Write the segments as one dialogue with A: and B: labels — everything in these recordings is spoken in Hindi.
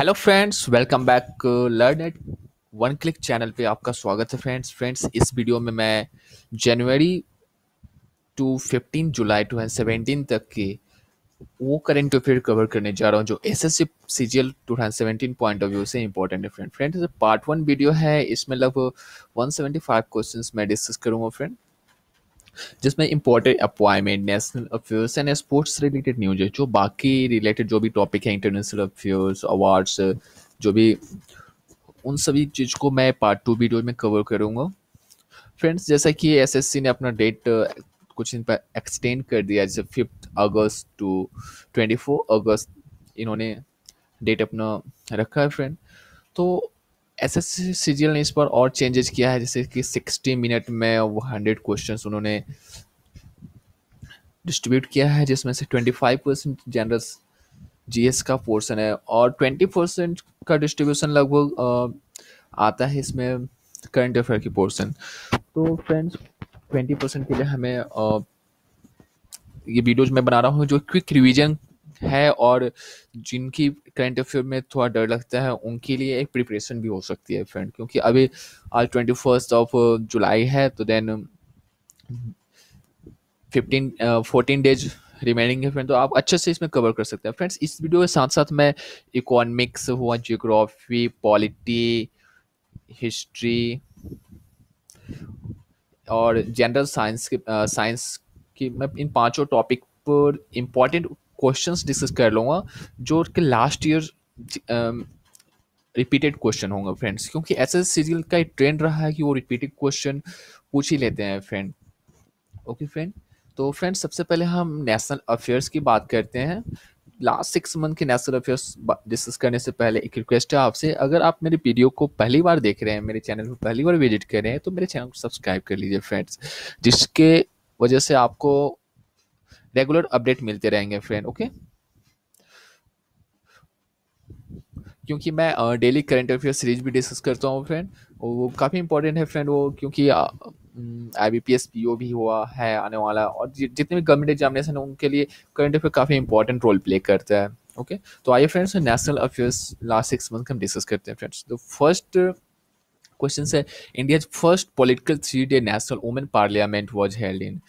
A: Hello friends welcome back learn at one click channel पे आपका स्वागत है फ्रेंड्स फ्रेंड्स इस वीडियो में मैं जनवरी टू 15 जुलाई 2017 तक के वो करंट अफेयर कवर करने जा रहा हूँ, जो S S C C G L two thousand seventeen point of view से इंपॉर्टेंट है friend friend part one video है. इसमें लगभग वन सेवेंटी फाइव क्वेश्चन मैं डिस्कस करूँगा फ्रेंड जिसमें important appointment national affairs and sports related news है, जो बाकी रिलेटेड जो भी टॉपिक है इंटरनेशनल अफेयर्स अवार्ड्स जो भी, उन सभी चीज़ को मैं पार्ट टू वीडियो में कवर करूँगा। फ्रेंड्स जैसा कि एसएससी ने अपना डेट कुछ दिन पर एक्सटेंड कर दिया, जैसे फिफ्थ अगस्त टू ट्वेंटी फोर अगस्त इन्होंने डेट अपना रखा है फ्रेंड तो एस एस सी ने इस पर और चेंजेस किया है जैसे कि सिक्सटी मिनट में वो हंड्रेड क्वेश्चन उन्होंने डिस्ट्रीब्यूट किया है जिसमें से twenty five percent general G S का पोर्सन है और ट्वेंटी परसेंट का डिस्ट्रीब्यूशन लगभग आता है इसमें करंट अफेयर की पोर्सन तो फ्रेंड्स ट्वेंटी परसेंट के लिए हमें आ, ये वीडियोज़ मैं बना रहा हूँ जो क्विक रिवीजन है और जिनकी करंट अफेयर में थोड़ा डर लगता है उनके लिए एक प्रिपरेशन भी हो सकती है फ्रेंड क्योंकि अभी आज ट्वेंटी फ़र्स्ट ऑफ़ जुलाई है तो then fifteen fourteen days remaining है फ्रेंड तो आप अच्छे से इसमें कवर कर सकते हैं। फ्रेंड्स इस वीडियो के साथ साथ मैं इकोनॉमिक्स हुआ जियोग्राफी पॉलिटी हिस्ट्री और जनरल साइंस के साइंस uh, की मैं इन पाँचों टॉपिक पर इंपॉर्टेंट क्वेश्चंस डिस्कस कर लूँगा, जो कि लास्ट ईयर रिपीटेड क्वेश्चन होंगे फ्रेंड्स क्योंकि ऐसे सीरियल का एक ट्रेंड रहा है कि वो रिपीटेड क्वेश्चन पूछ ही लेते हैं फ्रेंड ओके फ्रेंड तो फ्रेंड सबसे पहले हम नेशनल अफेयर्स की बात करते हैं। लास्ट सिक्स मंथ के नेशनल अफेयर्स डिस्कस करने से पहले एक रिक्वेस्ट है आपसे। अगर आप मेरे वीडियो को पहली बार देख रहे हैं, मेरे चैनल पर पहली बार विज़िट कर रहे हैं तो मेरे चैनल को सब्सक्राइब कर लीजिए फ्रेंड्स जिसके वजह से आपको रेगुलर अपडेट मिलते रहेंगे फ्रेंड ओके क्योंकि मैं डेली करंट अफेयर सीरीज़ भी डिस्कस करता हूँ फ्रेंड वो काफ़ी इंपॉर्टेंट है फ्रेंड वो क्योंकि I B P S P O भी हुआ, है, आने वाला और जितने भी गवर्नमेंट एग्जामिनेशन है, उनके लिए करंट अफेयर काफ़ी इंपॉर्टेंट रोल प्ले करता है ओके तो आइए friends national affairs last six month हम डिस्कस करते हैं फ्रेंड्स तो फ़र्स्ट क्वेश्चन है India first political three day national women parliament was held in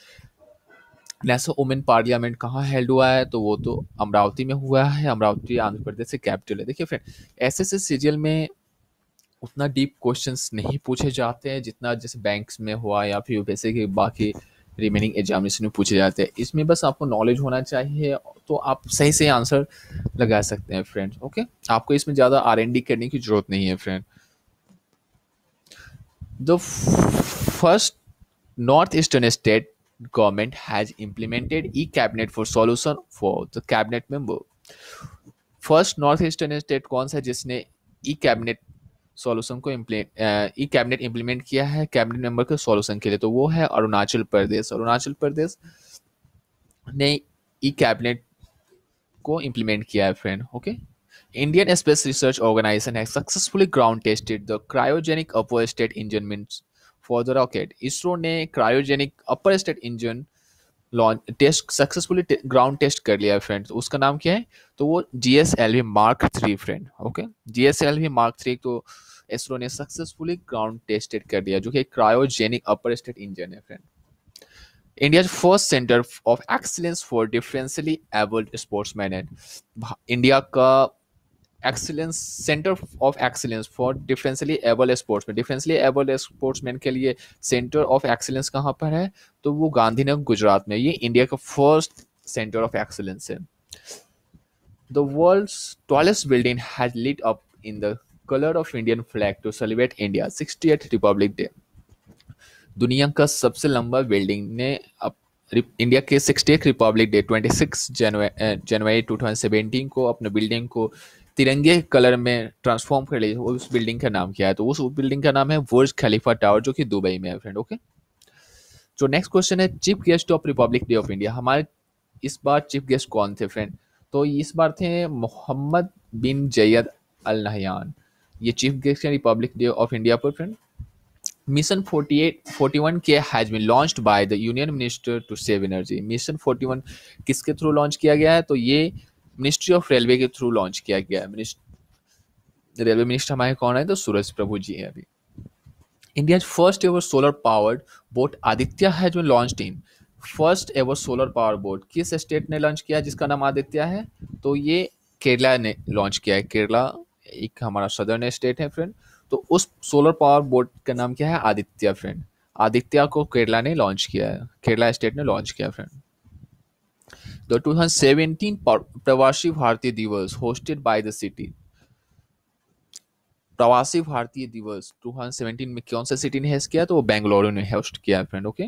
A: national women parliament कहाँ हेल्ड हुआ है? तो वो तो अमरावती में हुआ है। अमरावती आंध्र प्रदेश से कैपिटल है। देखिए फ्रेंड ऐसे ऐसे सीरियल में उतना डीप क्वेश्चंस नहीं पूछे जाते हैं जितना जैसे बैंक्स में हुआ या फिर वैसे कि बाकी रिमेनिंग एग्जामिनेशन में पूछे जाते हैं। इसमें बस आपको नॉलेज होना चाहिए तो आप सही से आंसर लगा सकते हैं फ्रेंड ओके आपको इसमें ज़्यादा आर एन डी करने की ज़रूरत नहीं है friend the first north eastern state government has implemented e-cabinet for solution for the cabinet member. First north eastern state कौन सा जिसने ई कैबिनेट सॉल्यूशन को इम्प्लीमेंट ई कैबिनेट इम्प्लीमेंट किया है कैबिनेट मेंबर के सॉल्यूशन के लिए? तो वो है अरुणाचल प्रदेश अरुणाचल प्रदेश ने ई कैबिनेट को इम्प्लीमेंट किया है friend okay Indian space research organisation है successfully ground tested the cryogenic upper state engine for the rocket ISRO ने cryogenic upper state engine launch test successfully ground test कर लिया है फ्रेंड तो उसका नाम क्या है? तो वो G S L V mark three friend okay G S L V mark three तो इसरो ने सक्सेसफुली ग्राउंड टेस्टेड कर दिया, जो कि है India first centre of excellence for differentially abled sportsman and India का excellence centre of excellence for differently able sports में डिफरेंसली एबल स्पोर्ट्समैन के लिए सेंटर ऑफ़ एक्सीलेंस कहाँ पर है? तो वो गांधीनगर, गुजरात में। ये इंडिया का फ़र्स्ट सेंटर ऑफ़ एक्सीलेंस है। The world's tallest building has lead up in the colour of Indian flag to celebrate India sixty eight republic day दुनिया का सबसे लंबा बिल्डिंग ने अब इंडिया के sixty eight republic day twenty six जनवरी टू थाउज़ेंड सेवेंटीन को अपने बिल्डिंग को तिरंगे कलर में ट्रांसफॉर्म कर लीजिए उस बिल्डिंग का नाम क्या है? तो उस बिल्डिंग का नाम है वर्ज खलीफा टावर जो कि दुबई में है फ्रेंड ओके जो नेक्स्ट क्वेश्चन है chief guest of republic day of India हमारे इस बार चीफ गेस्ट कौन थे फ्रेंड तो इस बार थे Mohammed bin Zayed al Nahyan. ये चीफ गेस्ट है रिपब्लिक डे ऑफ़ इंडिया पर फ्रेंड मिशन 48 41 के has been launched by the union minister to save energy mission 41 किसके थ्रू लॉन्च किया गया है? तो ये मिनिस्ट्री ऑफ़ रेलवे के थ्रू लॉन्च किया गया है। रेलवे मिनिस्टर हमारे कौन है? तो सूरज प्रभु जी हैं अभी। India first ever solar powered boat Aditya है जो launch in first ever solar power boat किस स्टेट ने लॉन्च किया जिसका नाम आदित्य है? तो ये केरला ने लॉन्च किया है। केरला एक हमारा सदर्न स्टेट है फ्रेंड तो उस सोलर पावर बोट का नाम क्या है? आदित्य फ्रेंड आदित्य को केरला ने लॉन्च किया है। केरला स्टेट ने लॉन्च किया फ्रेंड द 2017 प्रवासी भारतीय दिवस होस्टेड बाय द सिटी प्रवासी भारतीय दिवस 2017 में कौन सा सिटी ने होस्ट किया? तो बेंगलुरु ने होस्ट किया friend okay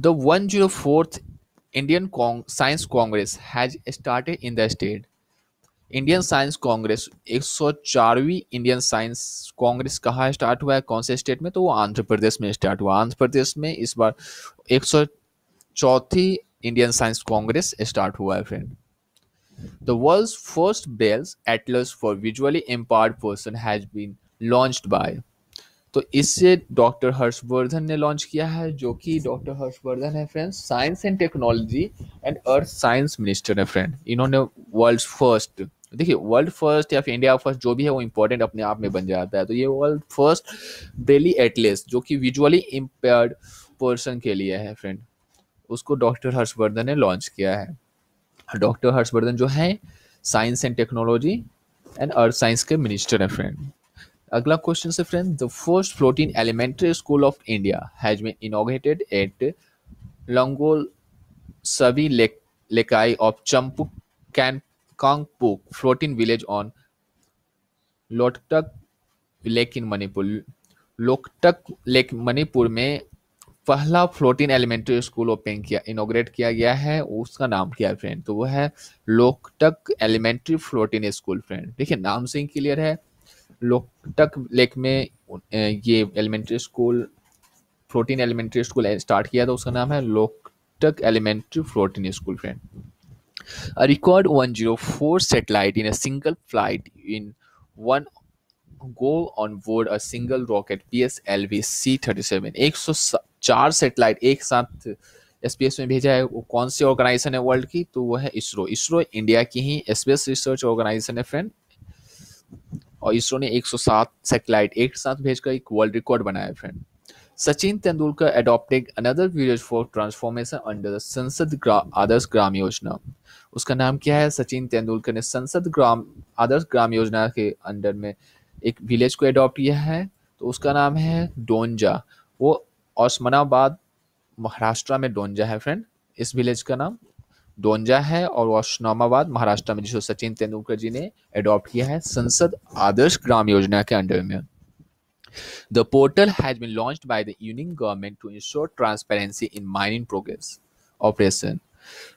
A: the 104th Indian science congress has started in the state Indian science congress 104वीं Indian science congress कहाँ स्टार्ट हुआ है? कौन से स्टेट में? तो वो आंध्र प्रदेश में स्टार्ट हुआ। आंध्र प्रदेश में इस बार एक सौ चौथी इंडियन साइंस कांग्रेस स्टार्ट हुआ है friend the world's first braille atlas for visually empowered person has been launched by तो इससे डॉक्टर हर्षवर्धन ने लॉन्च किया है, जो कि डॉक्टर हर्षवर्धन है friends science and technology and earth science minister है फ्रेंड इन्होंने वर्ल्ड फ़र्स्ट देखिए वर्ल्ड फ़र्स्ट या फिर इंडिया फ़र्स्ट जो भी है, वो इंपॉर्टेंट अपने आप में बन जाता है। तो ये वर्ल्ड फ़र्स्ट ब्रेली एटलेस जो कि विजुअली इम्पेयर्ड पर्सन के लिए है फ्रेंड उसको डॉक्टर हर्षवर्धन ने लॉन्च किया है। डॉक्टर हर्षवर्धन जो है science and technology and earth science के मिनिस्टर है फ्रेंड अगला क्वेश्चन से friend the first floating elementary school of India has been inaugurated at Langol Sabi Leikai of Champu Khangpok floating village on Loktak lake in Manipur Loktak lake Manipur में पहला फ्लोटिंग एलिमेंट्री स्कूल ओपन किया इनोग्रेट किया गया है, उसका नाम क्या है फ्रेंड तो वो है Loktak elementary floating school friend देखिए, नाम से ही क्लियर है। लोकटक लेक में ये elementary school floating elementary school start किया था, उसका नाम है Loktak elementary floating school friend A record 104 satellite in a single flight in one go on board a single rocket PSLV C-37 104 satellite एक साथ स्पेस में भेजा है। वो कौन सी ऑर्गेनाइजेशन है वर्ल्ड की? तो वो है इसरो। इसरो इंडिया की ही स्पेस रिसर्च ऑर्गेनाइजेशन है फ्रेंड। और इसरो ने 107 सैटेलाइट एक साथ भेजकर एक वर्ल्ड रिकॉर्ड बनाया friend. Tendulkar adopted another village for transformation under the संसद आदर्श ग्राम योजना। उसका नाम क्या है? सचिन तेंदुलकर ने संसद ग्राम, आदर्श ग्राम योजना के अंडर में एक विलेज को अडॉप्ट किया है। तो उसका नाम है डोंजा। वो ओस्मानाबाद महाराष्ट्र में डोंजा है फ्रेंड इस विलेज का नाम। डोंजा है और ओस्मानाबाद महाराष्ट्र में जिसको सचिन तेंदुलकर जी ने अडॉप्ट किया है, संसद आदर्श ग्राम योजना के अंडर में। The portal has been launched by the Union government to ensure transparency in mining progress, operation.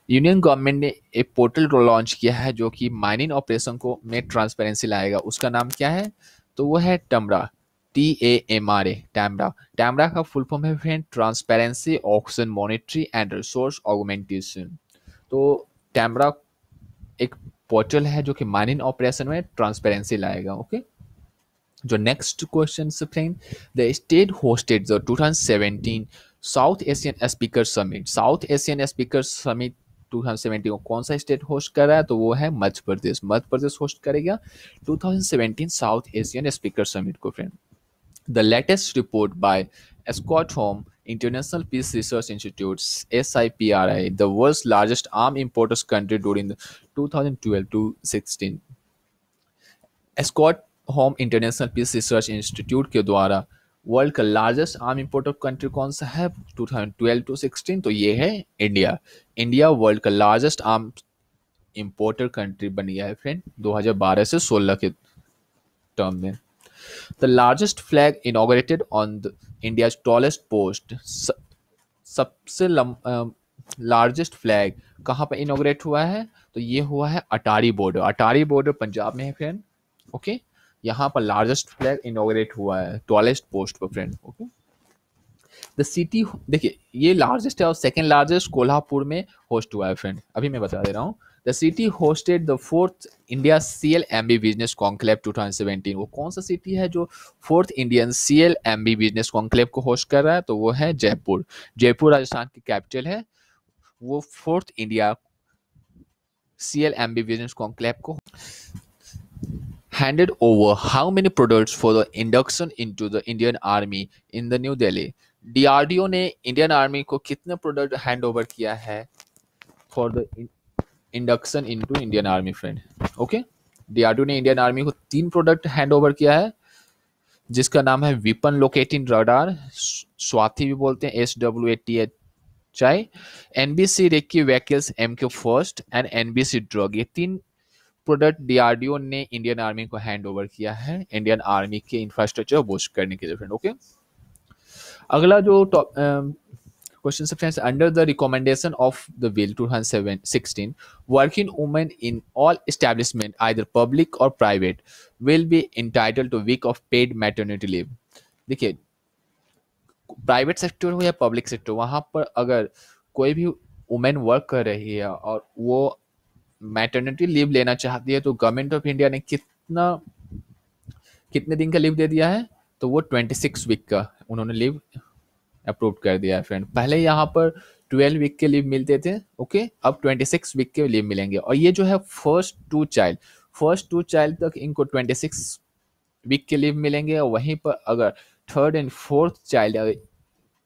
A: Union government ने एक पोर्टल लॉन्च किया है जो कि माइनिंग ऑपरेशन को में ट्रांसपेरेंसी लाएगा। उसका नाम क्या है? तो वो है TAMRA. T A M R A TAMRA TAMRA का फुल फॉर्म है friend transparency auction monitoring and resource augmentation तो टैमरा एक पोर्टल है जो कि माइनिंग ऑपरेशन में ट्रांसपेरेंसी लाएगा okay? The next question, friend. The state hosted the 2017 South Asian Speaker Summit. South Asian Speaker Summit 2017 को कौन सा स्टेट होस्ट कर रहा है तो वो है मध्य प्रदेश मध्य प्रदेश होस्ट करेगा 2017 साउथ एशियन स्पीकर समिट को friend latest report by Scott Home International Peace Research Institute SIPRI the world's largest arm importers country during the 2012 to 16 Scott home international peace research institute के द्वारा वर्ल्ड का लार्जेस्ट आर्म इम्पोर्टर कंट्री कौन सा है? 2012 टू 16 तो ये है इंडिया इंडिया वर्ल्ड का लार्जेस्ट आर्म इम्पोर्टर कंट्री बन गया है फ्रेंड 2012 से 16 के टर्म में। The largest flag inaugurated on the India tallest post सबसे लार्जेस्ट फ्लैग कहाँ पर इनोग्रेट हुआ है? तो ये हुआ है अटारी बॉर्डर अटारी बॉर्डर पंजाब में है फ्रेंड ओके? यहाँ पर लार्जेस्ट फ्लैग इनोग्रेट हुआ है. टॉलेस्ट पोस्ट पर फ्रेंड ओके द सिटी देखिए, ये लार्जेस्ट है और सेकेंड लार्जेस्ट कोल्हापुर में होस्ट हुआ है फ्रेंड अभी मैं बता दे रहा हूँ। The city hosted the fourth India C L M B business conclave two thousand seventeen वो कौन सा सिटी है जो fourth Indian C L M B business conclave को होस्ट कर रहा है? तो वो है जयपुर। जयपुर राजस्थान की कैपिटल है। वो fourth India C L M B business conclave को handed over how many products for the induction into the Indian Army in the New Delhi? DRDO ने इंडियन आर्मी को कितने प्रोडक्ट हैंड ओवर किया है for the induction into Indian army friend okay DRDO ने इंडियन आर्मी को तीन प्रोडक्ट हैंड ओवर किया है, जिसका नाम है विपन लोकेटिंग रडार स्वाति भी बोलते हैं S W A T H I NBC recce vehicles M K first and NBC drug ये तीन प्रोडक्ट डीआरडीओ ने इंडियन आर्मी को हैंड ओवर किया है इंडियन आर्मी के इंफ्रास्ट्रक्चर बूस्ट करने के लिए फ्रेंड ओके अगला जो क्वेश्चन है friends under the recommendation of the bill 2016 working women in all establishment either public और private will be entitle to week of paid maternity leave देखिए प्राइवेट सेक्टर हो या पब्लिक सेक्टर वहाँ पर अगर कोई भी वुमेन वर्क कर रही है और वो मैटर्निटी लीव लेना चाहती है तो गवर्नमेंट ऑफ़ इंडिया ने कितना, कितने दिन का लीव दे दिया है? तो वो ट्वेंटी सिक्स वीक का उन्होंने लीव अप्रूव कर दिया है फ्रेंड पहले यहाँ पर ट्वेल्व वीक के लीव मिलते थे ओके अब ट्वेंटी सिक्स वीक के लीव मिलेंगे। और ये जो है first two child first two child तक इनको ट्वेंटी सिक्स वीक के लीव मिलेंगे। और वहीं पर अगर थर्ड एंड फोर्थ चाइल्ड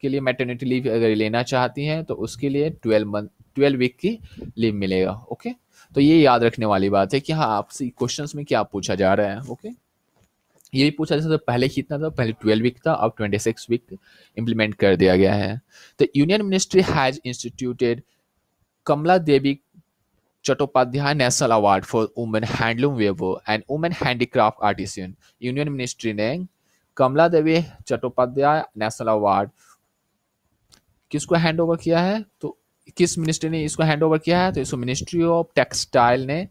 A: के लिए मैटर्निटी लीव अगर लेना चाहती हैं तो उसके लिए ट्वेल्व मंथ ट्वेल्व वीक की लीव मिलेगा ओके तो ये याद रखने वाली बात है कि हाँ आपसे क्वेश्चन में क्या पूछा जा रहा है ओके ये भी पूछा जैसे पहले कितना था पहले ट्वेल्व वीक था, अब ट्वेंटी सिक्स वीक इम्प्लीमेंट कर दिया गया है। The union ministry has instituted Kamala Devi Chattopadhyay national award for women handloom weaver and women handicraft artisan union ministry ने कमला देवी चट्टोपाध्याय नेशनल अवार्ड किसको हैंड ओवर किया है? तो किस मिनिस्ट्री ने इसको हैंड ओवर किया है? तो इसको मिनिस्ट्री ऑफ़ टेक्सटाइल ने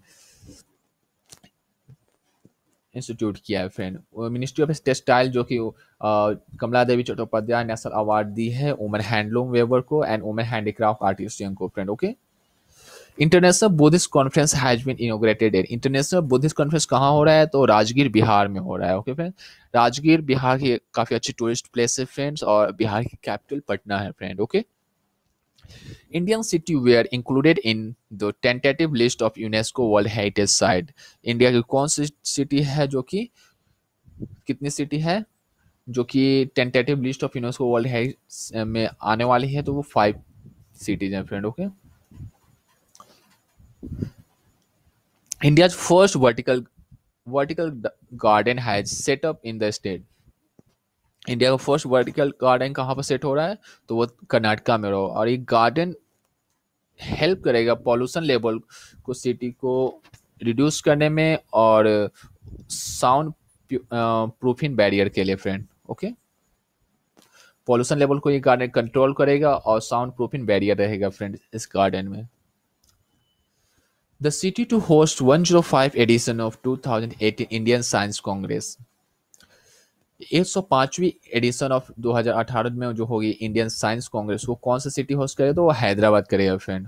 A: इंस्टीट्यूट किया है फ्रेंड मिनिस्ट्री ऑफ़ टेक्सटाइल जो कि कमला देवी चट्टोपाध्याय नेशनल अवार्ड दी है वुमेन हैंडलूम वेवर को एंड वुमेन हैंडीक्राफ्ट आर्टिस्टियन को friend okay international Buddhist conference has been inaugurated international Buddhist conference कहाँ हो रहा है? तो राजगीर बिहार में हो रहा है ओके फ्रेंड राजगीर बिहार की काफ़ी अच्छी टूरिस्ट प्लेस है फ्रेंड्स और बिहार की कैपिटल पटना है friend okay Indian city were included in the tentative list of UNESCO World Heritage Site. India की कौन सी सिटी है जो कि कितनी सिटी है जो कि tentative list of UNESCO world heritage में आने वाली है तो वो फाइव सिटीज़ हैं friend okay India's first vertical vertical garden has set up in the state. India का फ़र्स्ट वर्टिकल गार्डन कहाँ पर सेट हो रहा है तो वो कर्नाटका में रहो। और ये गार्डन हेल्प करेगा पॉल्यूशन लेवल को सिटी को रिड्यूस करने में और साउंड प्रूफिंग बैरियर के लिए फ्रेंड ओके पॉल्यूशन लेवल को ये गार्डन कंट्रोल करेगा और साउंड प्रूफिंग बैरियर रहेगा फ्रेंड इस गार्डन में। The city to host 105 edition of 2018 Indian science congress 105वीं edition of 2018 में जो होगी इंडियन साइंस कांग्रेस वो कौन सा सिटी होस्ट करेगा? तो वो हैदराबाद करेगा फ्रेंड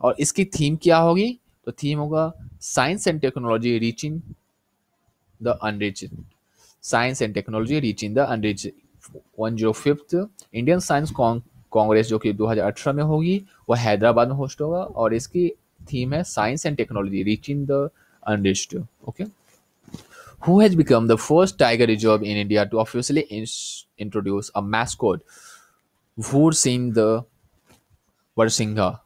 A: और इसकी थीम क्या होगी? तो थीम होगा science and technology reaching the unreach science and technology reaching the unreach one zero fifth Indian science congress जो कि 2018 में होगी वह हैदराबाद में होस्ट होगा और इसकी थीम है science and technology reaching the unreached okay who has become the first tiger reserve in India to officially in- introduce a mascot, Vur Singh the Varsingha,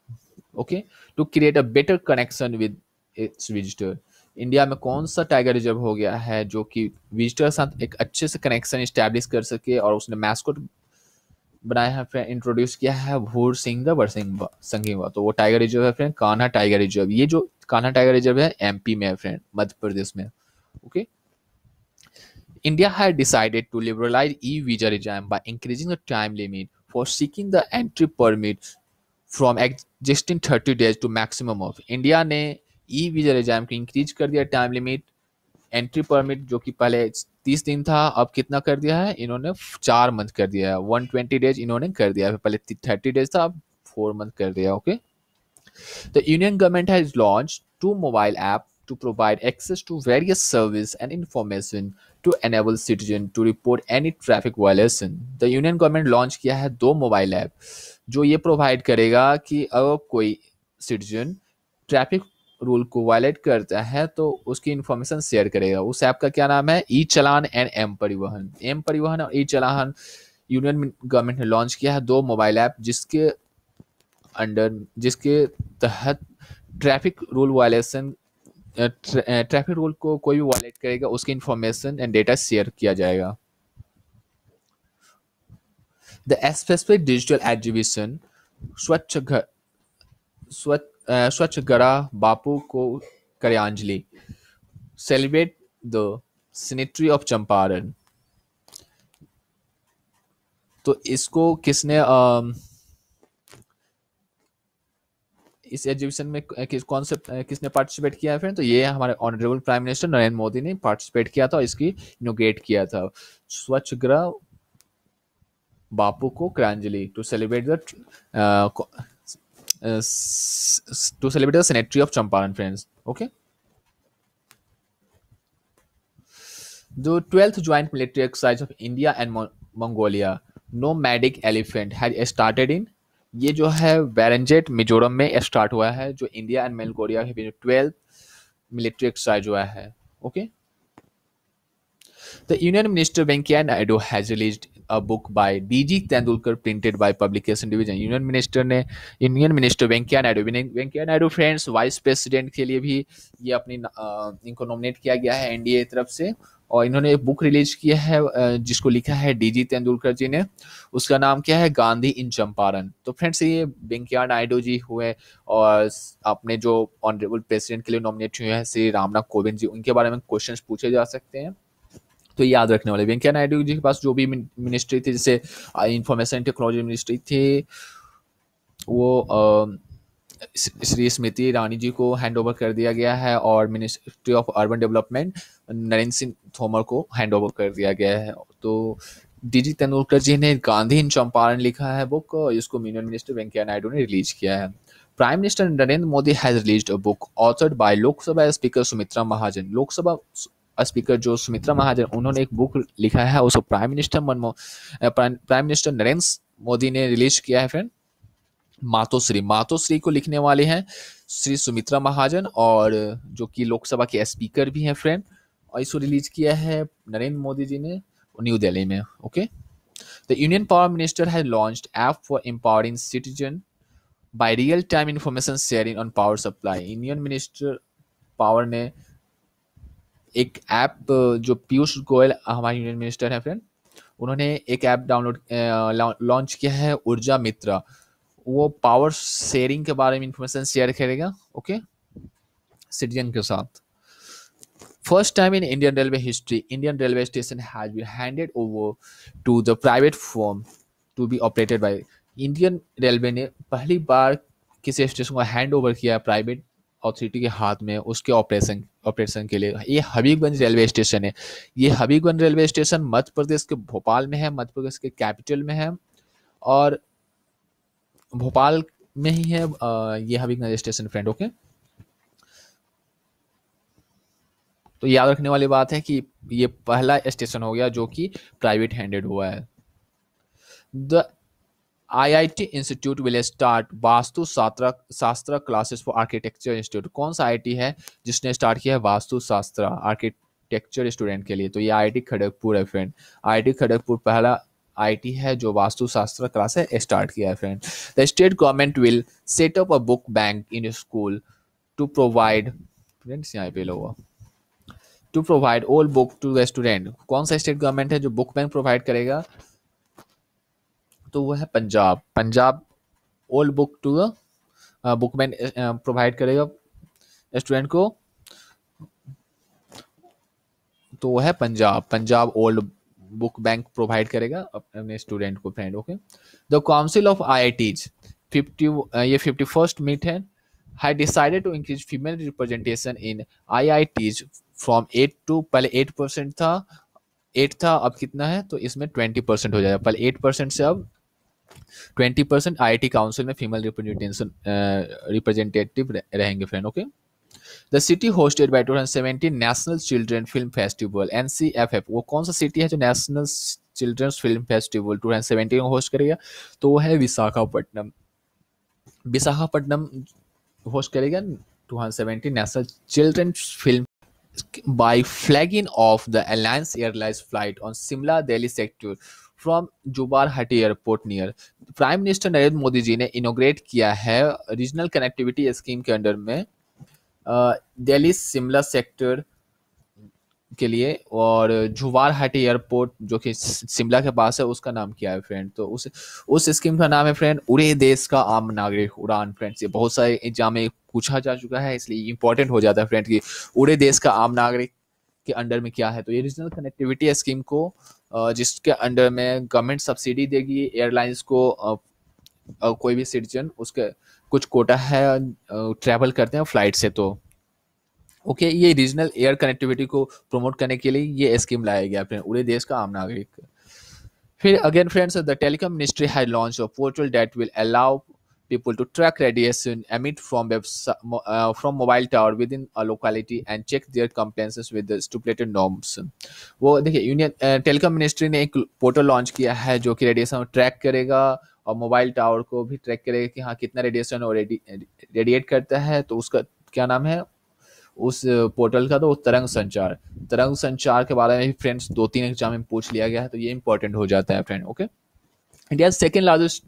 A: okay, to create a better connection with its visitor. India में कौन सा टाइगर रिज़र्व हो गया है जो कि विजिटर के साथ एक अच्छे से कनेक्शन इस्टेब्लिश कर सके और उसने मैस्कोट बनाया है फ्रेंड इंट्रोड्यूस किया है भूर सिंह द बरसिंह संघीवा तो वो टाइगर रिज़र्व है फ्रेंड कान्हा टाइगर रिज़र्व ये जो कान्हा टाइगर रिज़र्व है एमपी में है फ्रेंड मध्य प्रदेश में okay okay? India had decided to liberalize e-visa regime by increasing the time limit for seeking the entry permit from existing 30 days to maximum of India ने ई वीज़ा रिजाइम को इंक्रीज कर दिया टाइम लिमिट एंट्री परमिट जो कि पहले तीस दिन था अब कितना कर दिया है इन्होंने चार मंथ कर दिया है वन ट्वेंटी डेज़ इन्होंने कर दिया है पहले थर्टी डेज़ था अब फोर मंथ कर दिया okay the union government has launch two mobile app to provide access to various service and information to enable citizen to report any traffic violation. The union government launch किया है दो मोबाइल ऐप जो ये प्रोवाइड करेगा कि अगर कोई सिटीजन ट्रैफ़िक रूल को वायलेट करता है तो उसकी इंफॉर्मेशन शेयर करेगा। उस ऐप का क्या नाम है? E challan and M Parivahan. M Parivahan और ई चलान यूनियन गवर्नमेंट ने लॉन्च किया है दो मोबाइल ऐप जिसके अंडर जिसके तहत traffic rule violation traffic rule को कोई भी वॉलेट करेगा उसकी इंफॉर्मेशन एंड डेटा शेयर किया जाएगा। द स्पेसिफिक डिजिटल एग्जीबिशन स्वच्छ घर स्वच्छ Swachhagraha Bapu ko Karyanjali. Celebrate the centenary of Champaran तो इसको किसने uh, इस एग्जीबिशन में किस कौन से किसने पार्टिसिपेट किया है फ्रेंड तो ये हमारे honourable prime minister Narendra Modi ने पार्टिसिपेट किया था और इसकी इनोग्रेट किया था। Swachhagraha Bapu ko Karyanjali to celebrate the to celebrate the centenary of Champaran friends okay The 12th Joint Military Exercise of India and Mongolia, Nomadic Elephant, had started in ये जो है बैरंजेट मिजोरम में स्टार्ट हुआ है, जो इंडिया एंड मेल कोरिया के बीच ट्वेल्थ मिलिट्री एक्सरसाइज हुआ है okay the union minister Venkaiah Naidu has released a book by DG Tendulkar printed by publication division union minister ने union minister Venkaiah Naidu Venkaiah Naidu friends vice president के लिए भी ये अपनी इनको नॉमिनेट किया गया है एनडीए तरफ़ से। और इन्होंने एक बुक रिलीज़ किया है जिसको लिखा है डीजी तेंदुलकर जी ने। उसका नाम क्या है? गांधी इन चंपारण। तो फ्रेंड्स ये वेंकैया नायडू जी हुए और अपने जो ऑनरेबल प्रेसिडेंट के लिए नॉमिनेट हुए हैं, श्री रामनाथ कोविंद जी, उनके बारे में क्वेश्चन पूछे जा सकते हैं। तो याद रखने वाले वेंकैया नायडू जी के पास जो भी मिनिस्ट्री थी, जैसे इंफॉर्मेशन टेक्नोलॉजी मिनिस्ट्री थी, वो श्री स्मृति ईरानी जी को हैंड ओवर कर दिया गया है और ministry of urban development Narendra Singh Tomar को हैंड ओवर कर दिया गया है। तो डी जी तेंदुलकर जी ने गांधी इन चंपारण लिखा है बुक इसको यूनियन मिनिस्टर वेंकैया नायडू ने रिलीज़ किया है। Prime minister Narendra Modi has released a book authored by Lok Sabha speaker Sumitra Mahajan Lok Sabha speaker जो सुमित्रा महाजन उन्होंने एक बुक लिखा है, उसको prime minister Manmohan prime minister Narendra Modi ने रिलीज़ किया है फ्रेंड मातोश्री। मातोश्री को लिखने वाले हैं श्री सुमित्रा महाजन और जो कि लोकसभा के स्पीकर भी हैं फ्रेंड। और इसको रिलीज़ किया है नरेंद्र मोदी जी ने न्यू दिल्ली में, okay? The union power minister has launched app for empowering citizen by real time information sharing on power supply union minister power ने एक ऐप जो पीयूष गोयल हमारे यूनियन मिनिस्टर हैं फ्रेंड, उन्होंने एक ऐप डाउनलोड लॉन्च किया है, ऊर्जा मित्रा। वो पावर शेयरिंग के बारे में इंफॉर्मेशन शेयर करेगा ओके सिटीजन के साथ। First time in Indian railway history Indian railway station has been handed over to the private form to be operated by Indian railway ने पहली बार किसी स्टेशन को हैंड ओवर किया प्राइवेट अथॉरिटी के हाथ में उसके ऑपरेशन ऑपरेशन के लिए। ये हबीबगंज रेलवे स्टेशन है। ये हबीबगंज रेलवे स्टेशन मध्य प्रदेश के भोपाल में है, मध्य प्रदेश के कैपिटल में है और भोपाल में ही है ये हबीबगंज स्टेशन फ्रेंड, ओके? तो याद रखने वाली बात है कि ये पहला स्टेशन हो गया जो कि प्राइवेट हैंडेड हुआ है। The T institute will start vastu shastra shastra classes for architecture institute. कौन सा आईआईटी है जिसने स्टार्ट किया है वास्तु शास्त्र आर्किटेक्चर स्टूडेंट के लिए? तो ये आई आई टी खड़गपुर है friend. I I T Kharagpur पहला आईटी है, जो वास्तुशास्त्र क्लास है स्टार्ट किया है friend the state government will set up a book bank in school to provide friends यहाँ पे लोग to provide all book to the student कौन सा स्टेट गवर्नमेंट है जो बुक बैंक प्रोवाइड करेगा? तो वो है Punjab. Punjab old book to the book bank provide करेगा स्टूडेंट को. तो वो है Punjab. Punjab old book bank provide करेगा अपने स्टूडेंट को friend okay the council of I I Ts fifty ये फिफ्टी फ़र्स्ट मीट है, had decided to increase female representation in IITs from 8 to, पहले 8 परसेंट था 8 था, अब कितना है? तो इसमें 20 परसेंट हो जाएगा। पहले 8 परसेंट से अब 20 परसेंट आई काउंसिल में फीमेल रिप्रेजेंटेशन रिप्रेजेंटेटिव रहेंगे friend okay okay? The two thousand national children film festival N C F F वो कौन सा सिटी है जो national children's film festival two thousand seventeen host करेगा? तो वो है विशाखापट्टनम। विशाखापट्टनम होस्ट करेगा 2017 National Children's Film by flagging off the Alliance Airlines flight on Simla, Delhi sector from Jubbarhatti airport near prime minister Narendra Modi ji ने इनोग्रेट किया है रीजनल कनेक्टिविटी स्कीम के अंडर में। दिल्ली शिमला सेक्टर के लिए और जुवार हाटी एयरपोर्ट, जो कि शिमला के पास है, उसका नाम क्या है फ्रेंड तो उस उस स्कीम का नाम है फ्रेंड उड़े देश का आम नागरिक उड़ान फ्रेंड्स ये बहुत सारे एग्ज़ाम में पूछा जा चुका है, इसलिए इंपॉर्टेंट हो जाता है फ्रेंड कि उड़े देश का आम नागरिक के अंडर में क्या है? तो ये रीजनल कनेक्टिविटी स्कीम को जिसके अंडर में गवर्नमेंट सब्सिडी देगी एयरलाइंस को कोई भी सिटीजन उसके कुछ कोटा है ट्रैवल करते हैं फ़्लाइट से तो। ओके okay, ये रीजनल एयर कनेक्टिविटी को प्रमोट करने के लिए ये स्कीम लाया गया अपने पूरे देश का आम नागरिक। फिर again friends the telecom ministry has launch a portal that will allow to track radiation emit from web, uh, from mobile tower within a locality and check their compliances with the stipulated norms. वो देखिए यूनियन टेलीकॉम मिनिस्ट्री ने एक पोर्टल लॉन्च किया है जो कि रेडिएशन ट्रैक करेगा और मोबाइल टावर को भी ट्रैक करेगा कि हाँ कितना रेडिएशन और रेडिएट करता है। तो उसका क्या नाम है? उस पोर्टल का तो तरंग संचार तरंग संचार के बारे में भी फ्रेंड्स दो तीन एग्ज़ाम में पूछ लिया गया है तो ये इंपॉर्टेंट हो जाता है friend okay India second largest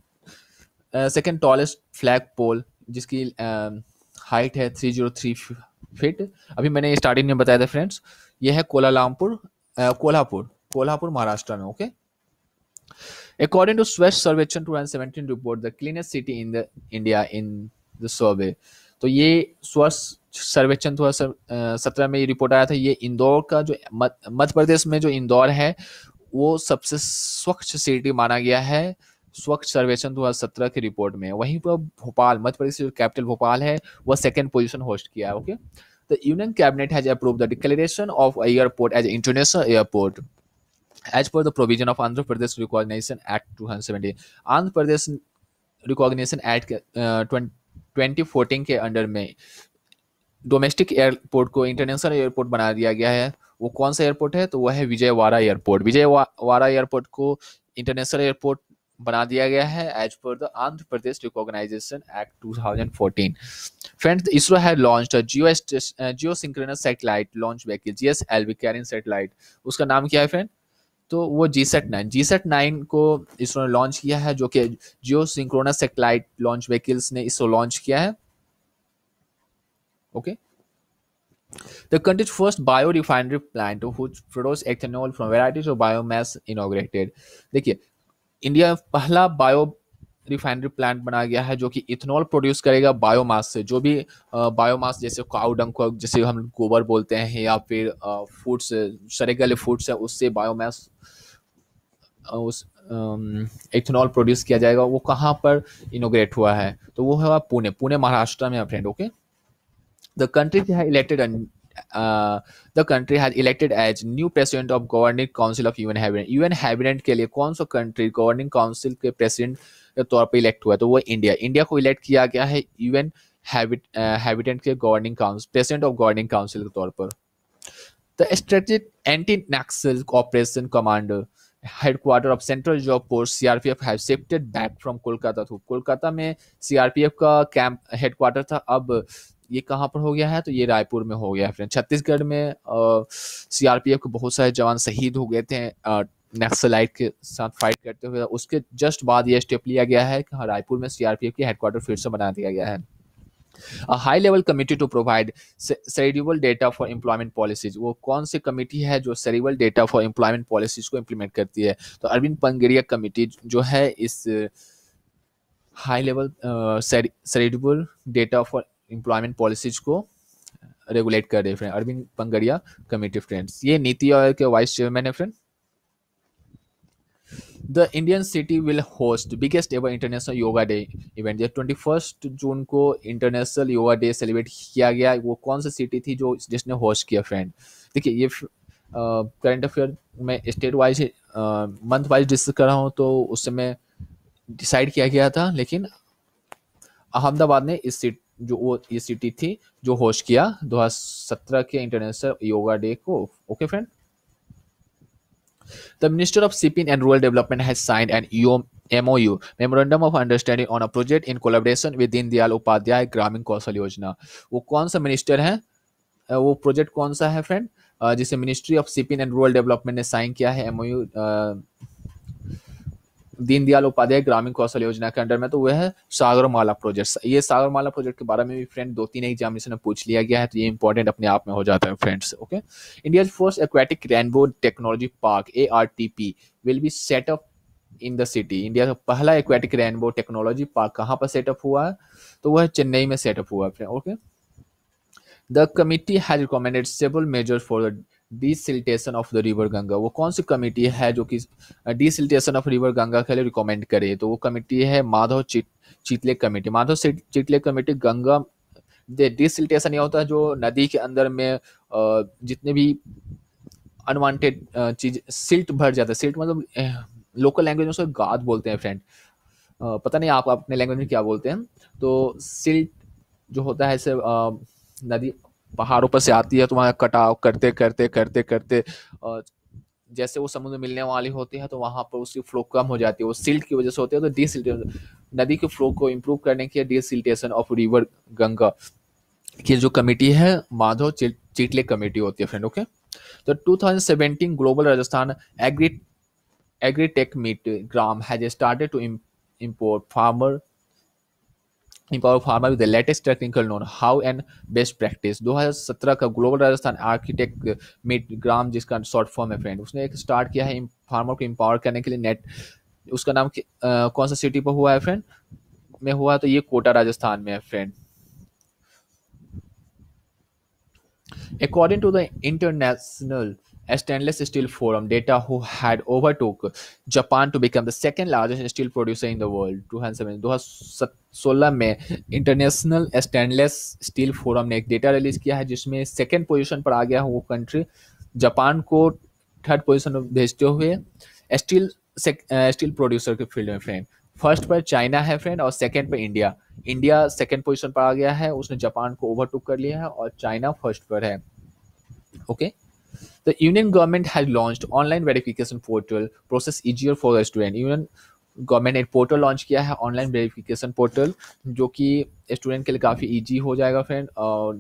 A: second tallest flag pole जिसकी हाइट है थ्री ज़ीरो थ्री फिट अभी मैंने स्टार्टिंग में बताया था फ्रेंड्स ये है कोलालामपुर कोल्हापुर कोल्हापुर महाराष्ट्र में okay according to Swachh Survekshan 2017 report the cleanest city in the India in the survey तो ये स्वच्छ सर्वेक्षण दो सत्रह में ये रिपोर्ट आया था, ये इंदौर का जो मध्य प्रदेश में जो इंदौर है, वो सबसे स्वच्छ सिटी माना गया है, स्वच्छ सर्वेक्षण 2017 की रिपोर्ट में। वहीं पर भोपाल, मध्य प्रदेश जो कैपिटल भोपाल है वह सेकंड पोजीशन होस्ट किया है okay the union cabinet has approve the declaration of airport as international airport as per the provision of Andhra Pradesh recognition act 2017 Andhra Pradesh recognition act twenty fourteen के अंडर में डोमेस्टिक एयरपोर्ट को इंटरनेशनल एयरपोर्ट बना दिया गया है। वो कौन सा एयरपोर्ट है? तो वह है विजयवाड़ा एयरपोर्ट विजयवाड़ा एयरपोर्ट को इंटरनेशनल एयरपोर्ट बना दिया गया है as per the Andhra Pradesh reorganisation act 2014 friends ISRO had launched a geo geo synchronous satellite launch vehicle GSLV carrying satellite उसका नाम क्या है फ्रेंड तो वो G sat nine G sat nine को इसरो ने लॉन्च किया है, जो कि geo synchronous satellite launch vehicles ने इसरो लॉन्च किया है। Okay the countries first bio refinery plant which produce ethanol from varieties of biomass inaugurated देखिए इंडिया पहला बायो रिफाइनरी प्लांट बनाया गया है, जो कि इथेनॉल प्रोड्यूस करेगा बायोमास से। जो भी बायोमास जैसे काउ डंग को जैसे हम गोबर बोलते हैं, या फिर फूड्स सरेगल फूड्स है, उससे बायोमास उस इथेनॉल प्रोड्यूस किया जाएगा। वो कहाँ पर इनोग्रेट हुआ है? तो वो है पुणे। पुणे, महाराष्ट्र में friend okay the country elected the country has elected as new president of governing council of UN Habitat. UN Habitat के लिए कौन सा कंट्री गवर्निंग काउंसिल के प्रेसिडेंट के तौर पर इलेक्ट हुआ? तो वो इंडिया इंडिया को इलेक्ट किया गया है यूएन हैबिटेंट के governing council president of governing council के तौर पर। The strategic anti naxal operation commander headquarter of central job force CRPF have shifted back from Kolkata to Kolkata में सीआरपीएफ का कैंप हेडक्वार्टर था। अब ये कहाँ पर हो गया है? तो ये रायपुर में हो गया है फ्रेंड छत्तीसगढ़ में सीआरपीएफ के बहुत सारे जवान शहीद हो गए थे नक्सलाइट के साथ फाइट करते हुए। उसके जस्ट बाद ये स्टेप लिया गया है कि रायपुर में सीआरपीएफ की हेडक्वार्टर फिर से बना दिया गया है। A high level committee to provide cerebral data for employment policies. वो कौन सी कमिटी है जो cerebral data for employment policies को implement करती है? तो अरविंद पंगेरिया कमिटी जो है इस high level cerebral data for employment policies को रेगुलेट कर रहे friend Arvind Panagariya committee friends ये नीति आयोग के वाइस चेयरमैन है friend the Indian city will host biggest ever international yoga day event twenty first June को इंटरनेशनल योगा डे सेलिब्रेट किया गया. वो कौन सी सिटी थी जो जिसने होस्ट किया फ्रेंड देखिए, ये करंट अफेयर में state wise month wise discuss कर रहा हूँ तो उस समय डिसाइड किया गया था, लेकिन अहमदाबाद ने इस सीट जो वो ये सिटी थी जो होस्ट किया 2017 के इंटरनेशनल योगा डे को okay friend The Minister of Shipping and Rural Development has signed an MOU, Memorandum of Understanding on a project in collaboration with Dayal Upadhyay Gramin Kaushal Yojana. वो कौन सा मिनिस्टर है वो प्रोजेक्ट कौन सा है फ्रेंड जिसे ministry of shipping and rural development ने साइन किया है एमओयू दीनदयाल उपाध्याय ग्रामीण कौशल योजना के अंडर में तो वह है सागरमाला प्रोजेक्ट ये सागरमाला प्रोजेक्ट के बारे में भी फ्रेंड दो तीन एग्जामिनेशन में पूछ लिया गया है तो ये इंपॉर्टेंट अपने आप में हो जाता है friends okay India first aquatic rainbow technology park A R T P will be set up in the city India का पहला एक्वेटिक रेनबो टेक्नोलॉजी पार्क कहाँ पर सेटअप हुआ है? तो वह चेन्नई में सेटअप हुआ है okay the committee has recommended several measures for the desiltation of the river Ganga वो कौन सी कमिटी है जो कि डिसिल्टेशन ऑफ़ रिवर गंगा के लिए रिकमेंड करे? तो वो कमिटी है Madhav Chit Chitale committee Madhav Chitale committee Ganga desiltation ये होता है जो नदी के अंदर में जितने भी अनवांटेड चीज़ सिल्ट भर जाता है। सिल्ट मतलब लोकल लैंग्वेज में उसको गाद बोलते हैं फ्रेंड पता नहीं आप अपने लैंग्वेज में क्या बोलते हैं? तो सिल्ट जो होता है, ऐसे नदी पहाड़ों पर से आती है तो वहाँ कटाव करते करते करते करते जैसे वो समुद्र मिलने वाली होती है तो वहाँ पर उसकी फ्लो कम हो जाती है। वो सिल्ट की वजह से होती है तो डिसिल्टेशन नदी के फ्लो को इम्प्रूव करने के लिए डिसिल्टेशन ऑफ़ रिवर गंगा की जो कमेटी है माधव चिटले कमेटी होती है फ्रेंड ओके तो 2017 global Rajasthan agri agritech meet GRAM has started to import farmer empower farmer with the latest technical know how and best practice. 2017 का global Rajasthan architect meet GRAM जिसका शॉर्ट फॉर्म है फ्रेंड उसने एक स्टार्ट किया है फार्मर को एम्पावर करने के लिए नेट उसका नाम कि- कौन सा सिटी पर हुआ है फ्रेंड में हुआ तो ये कोटा, राजस्थान में है friend According to the International Stainless Steel Forum data, who had overtook Japan to become the second largest steel producer in the world, 2007 2016 में इंटरनेशनल स्टेनलेस स्टील फोरम ने एक डेटा रिलीज़ किया है जिसमें सेकेंड पोजीशन पर आ गया है वो कंट्री जापान को थर्ड पोजीशन भेजते हुए स्टील स्टील प्रोड्यूसर के फ़ील्ड में फ्रेंड फ़र्स्ट पर चाइना है फ्रेंड और सेकंड पर इंडिया इंडिया सेकंड पोजीशन पर आ गया है उसने जापान को ओवरटुक कर लिया है और चाइना फ़र्स्ट पर है। Okay okay? The union government has launched online verification portal, process easier for the student union government ने पोर्टल लॉन्च किया है ऑनलाइन वेरिफिकेशन पोर्टल जो कि स्टूडेंट के लिए काफ़ी इजी हो जाएगा फ्रेंड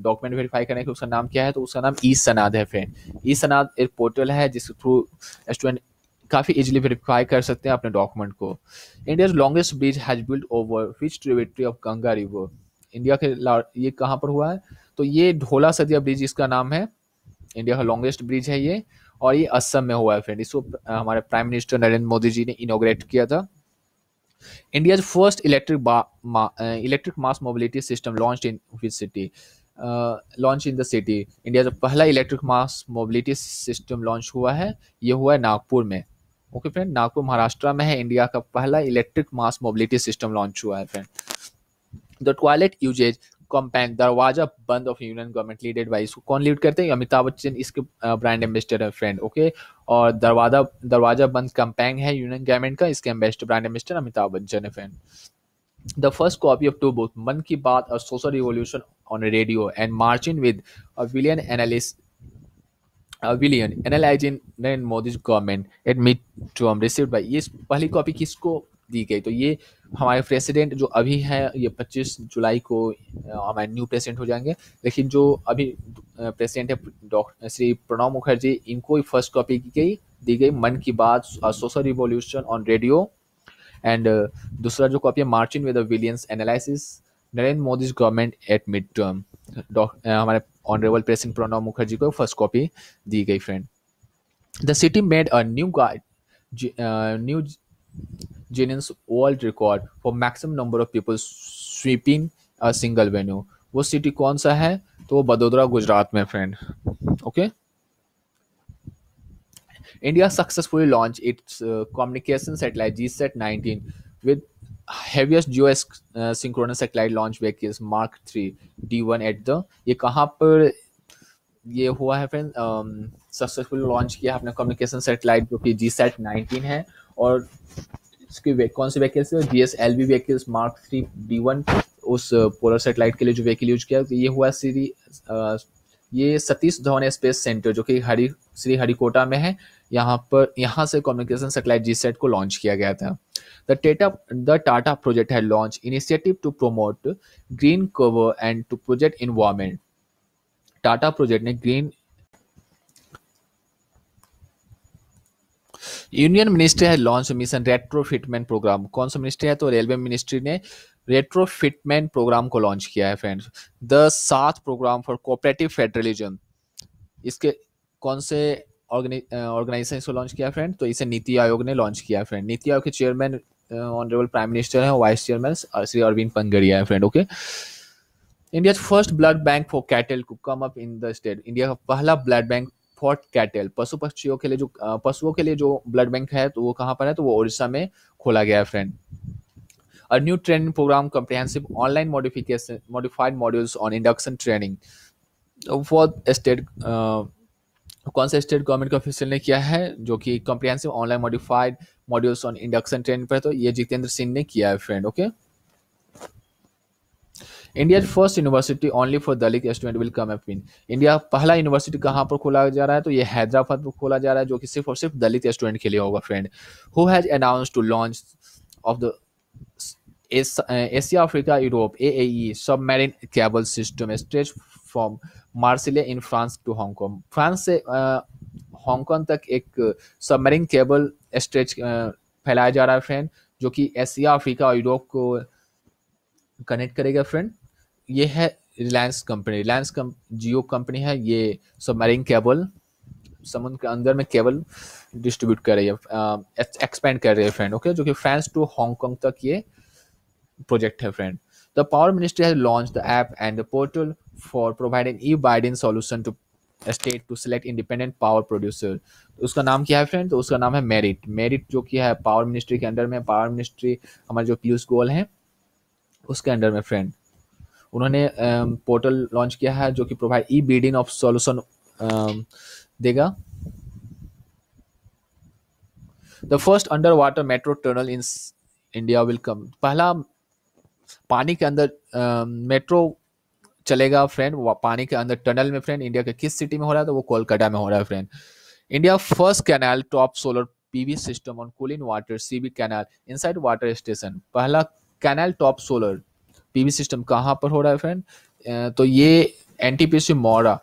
A: डॉक्यूमेंट वेरीफाई करने के उसका नाम क्या है तो उसका नाम ई सनाद है फ्रेंड ई सनाद एक पोर्टल है जिसके थ्रू स्टूडेंट काफ़ी इजीली वेरीफाई कर सकते हैं अपने डॉक्यूमेंट को. India's longest bridge has build over which tributary of Ganga river India के ये कहाँ पर हुआ है? तो ये ढोला सदिया ब्रिज इसका नाम है इंडिया का लॉन्गेस्ट ब्रिज है ये और ये असम में हुआ है फ्रेंड इसको हमारे प्राइम मिनिस्टर नरेंद्र मोदी जी ने इनोग्रेट किया था। Ma- uh, electric mass mobility system launched in which city? Uh, launched in the city. India का पहला electric mass mobility system launch हुआ है। ये हुआ है नागपुर में। ओके फ्रेंड नागपुर महाराष्ट्र में है। इंडिया का पहला electric mass mobility system launch हुआ है friend the toilet uses compact Darwaza Band of union government leaded by इसको कौन लीड करते हैं अमिताभ बच्चन इसके ब्रांड एम्बेसडर है फ्रेंड ओके और दरवाज़ा दरवाज़ा बंद कंपैंग है यूनियन गवर्नमेंट का इसके ambassador brand ambassador Amitabh Bachchan है friend the first copy of two book Mann Ki Baat और social revolution on radio and marching with billion analyst billion analysing Narendra Modi government at mid to receive by ये पहली कॉपी किसको दी गई। तो ये हमारे प्रेसिडेंट जो अभी है, ये 25 जुलाई को हमारे न्यू प्रेसिडेंट हो जाएँगे। लेकिन जो अभी प्रेसिडेंट है डॉक्टर श्री प्रणब मुखर्जी, इनको ही फ़र्स्ट कॉपी की गई, दी गई Mann Ki Baat social revolution on radio and दूसरा जो कॉपी है marching with billions analysis Narendra Modi government at mid term हमारे ऑनरेबल प्रेसिडेंट प्रणब मुखर्जी को फ़र्स्ट कॉपी दी गई friend the city made a new guide new Guinness world record for maximum number of people sweeping a single venue वो सिटी कौन सा है? तो वो बदोदरा, गुजरात में friend okay India successfully launch its communication satellite G sat nineteen with heaviest geosynchronous satellite launch vehicles mark three D one at the ये कहाँ पर ये हुआ है फ्रेंड सक्सेसफुल लॉन्च किया अपने कम्युनिकेशन सेटेलाइट जो कि जी सेट नाइनटीन है और इसकी वे- कौन सी व्हीकल्स है? G S L V vehicles mark three D one उस पोलर सैटेलाइट के लिए जो व्हीकल यूज़ किया तो ये हुआ श्री ये सतीश धवन स्पेस सेंटर जो कि हरि, श्री हरिकोटा में है। यहाँ पर, यहाँ से कम्युनिकेशन सेटेलाइट जी सेट को लॉन्च किया गया था। The Tata the Tata project है launch initiative to promote green cover and to project environment Tata project ने ग्रीन यूनियन मिनिस्ट्री है, launch mission retro fitment program कौन सा मिनिस्ट्री है? तो रेलवे मिनिस्ट्री ने रेट्रो फिटमेंट प्रोग्राम को लॉन्च किया है friends the SAATH program for cooperative federalism इसके कौन से ऑर्गेनाइजेशन को लॉन्च किया फ्रेंड तो इसे नीति आयोग ने लॉन्च किया फ्रेंड नीति आयोग के चेयरमैन ऑनरेबल प्राइम मिनिस्टर है वाइस चेयरमैन श्री अरविंद पंगड़िया है friend okay India first blood bank for cattle को come up in the state India का पहला ब्लड बैंक फॉर कैटल पशु पक्षियों के लिए जो पशुओं के लिए जो ब्लड बैंक है तो वो कहाँ पर है? तो वो उड़ीसा में खोला गया है friend new training program comprehensive online modification modified modules on induction training. For state uh, कौन सा स्टेट गवर्नमेंट के ऑफिशियल ने किया है? जो कि comprehensive online modified modules on induction training पर तो ये जितेंद्र सिंह ने किया है friend okay India first university only for Dalit student will come up in India पहला यूनिवर्सिटी कहाँ पर खोला जा रहा है? तो ये हैदराबाद पर खोला जा रहा है, जो कि सिर्फ़ और सिर्फ़ दलित स्टूडेंट के लिए होगा friend who has announce to launch of the Asia Africa Europe A E submarine cable system stretch from Marseille in France to Hong Kong France से हांगकॉन्ग तक एक सबमरीन केबल स्ट्रेच फैलाया जा रहा है फ्रेंड जो कि एशिया अफ्रीका और यूरोप को कनेक्ट करेगा फ्रेंड ये है रिलायंस कंपनी रिलायंस कम जियो कंपनी है, ये सबमरीन केबल समुद्र के अंदर में केबल डिस्ट्रीब्यूट कर रही है एक्सपेंड कर रही है फ्रेंड ओके जो कि फ्रांस टू हांगकॉन्ग तक ये प्रोजेक्ट है friend the power ministry has launch the app and the portal for providing e bidding solution to state to select independent power producer उसका नाम क्या है फ्रेंड तो उसका नाम है मेरिट मेरिट जो कि है पावर मिनिस्ट्री के अंडर में पावर मिनिस्ट्री हमारे जो पीयूष गोयल हैं, उसके अंडर में फ्रेंड उन्होंने पोर्टल um, लॉन्च किया है जो कि provide e bidding of solution देगा। The first underwater metro tunnel in India will come पहला पानी के अंदर मेट्रो चलेगा फ्रेंड पानी के अंदर टनल में फ्रेंड इंडिया के किस सिटी में हो रहा है तो वो कोलकाता में हो रहा है friend India first canal top solar PV system on cooling water CB canal inside water station पहला canal top solar PV system कहाँ पर हो रहा है फ्रेंड तो ये एन मोरा,